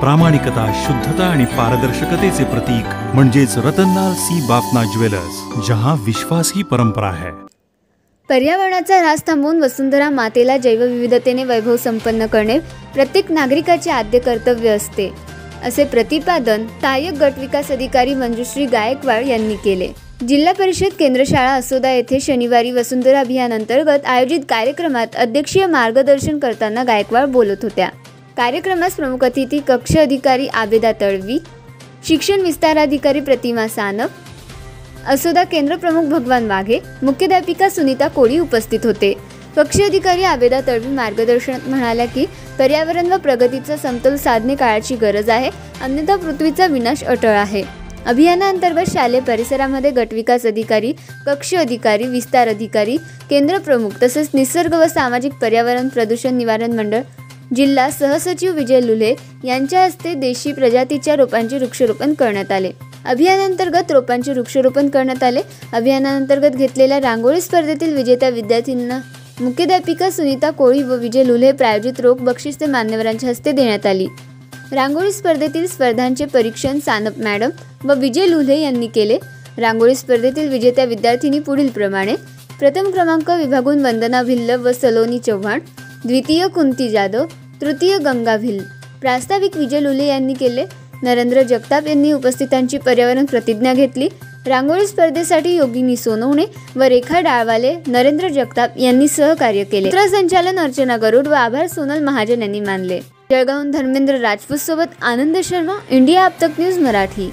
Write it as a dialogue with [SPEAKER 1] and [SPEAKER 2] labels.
[SPEAKER 1] प्रामाणिकता शुद्धता आणि पारदर्शकतेचे प्रतीक म्हणजेच रतनलाल सी बापना ज्वेलर्स जहा विश्वास ही परंपरा है.
[SPEAKER 2] पर्यावरणाचा ऱ्हास थांबवून वसुंधरा मातेला जैवविविधतेने वैभव संपन्न करणे प्रत्येक नागरिकाचे आद्य कर्तव्य असते. असे प्रतिपादन सहाय्यक गटविकास अधिकारी मंजुश्री गायकवाड यांनी केले. जिल्हा परिषद केंद्र शाळा असोदा येथे शनिवारी वसुंधरा अभियान अंतर्गत आयोजित कार्यक्रमात अध्यक्षीय मार्गदर्शन करताना गायकवाड बोलत होत्या. कार्यक्रमास प्रमुख अतिथी कक्ष अधिकारी आबेदा तळवी शिक्षण विस्ताराधिकारी प्रतिमा सानप असोदा केंद्र प्रमुख भगवान वाघे मुख्याध्यापिका सुनीता कोळी उपस्थित होते. पक्षी अधिकारी आबेदा तळवी मार्गदर्शनात म्हणाल्या की पर्यावरण व प्रगतीचा समतोल साधणे काळाची गरज आहे अन्यथा पृथ्वीचा विनाश अटळ आहे. अभियानाअंतर्गत शालेय परिसरामध्ये गटविकास अधिकारी कक्ष अधिकारी विस्तार अधिकारी केंद्र प्रमुख तसेच निसर्ग व सामाजिक पर्यावरण प्रदूषण निवारण मंडळ जिल्हा सहसचिव विजय लुले यांच्या हस्ते देशी प्रजातीच्या रोपांचे वृक्षारोपण करण्यात आले. अभियानांतर्गत रोपांचे वृक्षारोपण करण्यात आले. अभियानांतर्गत घेतलेल्या रांगोळी स्पर्धेतील विजेत्या विद्यार्थ्यांना मुख्याध्यापिका सुनीता कोळी व विजय लुले प्रायोजित रोख ते मान्यवरांच्या हस्ते देण्यात आली. रांगोळी स्पर्धेतील स्पर्धांचे परीक्षण सानप मॅडम व विजय लुले यांनी केले. रांगोळी स्पर्धेतील विजेत्या विद्यार्थिनी पुढील प्रमाणे प्रथम क्रमांक विभागून वंदना भिल्ल व सलोनी चव्हाण द्वितीय कुंती जाधव तृतीय गंगा भिल प्रास्ताविक विजय लुले यांनी केले. नरेंद्र जगताप यांनी उपस्थितांची पर्यावरण प्रतिज्ञा घेतली. रांगोळी स्पर्धेसाठी योगिनी सोनवणे व रेखा डाळवाले नरेंद्र जगताप यांनी सहकार्य केले. सूत्रसंचालन अर्चना गरुड व आभार सोनल महाजन यांनी मानले. जळगावून धर्मेंद्र राजपूत सोबत आनंद शर्मा इंडिया आपतक न्यूज मराठी.